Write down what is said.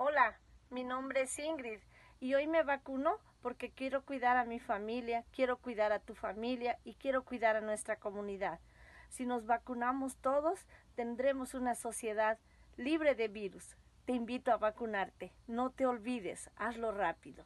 Hola, mi nombre es Ingrid y hoy me vacuno porque quiero cuidar a mi familia, quiero cuidar a tu familia y quiero cuidar a nuestra comunidad. Si nos vacunamos todos, tendremos una sociedad libre de virus. Te invito a vacunarte. No te olvides, hazlo rápido.